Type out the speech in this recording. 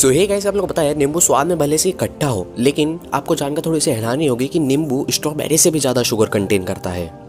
सो hey guys आप लोग पता है, नींबू स्वाद में भले से इकट्ठा हो, लेकिन आपको जानकर थोड़ी सी हैरानी होगी कि नींबू स्ट्रॉबेरी से भी ज़्यादा शुगर कंटेन करता है।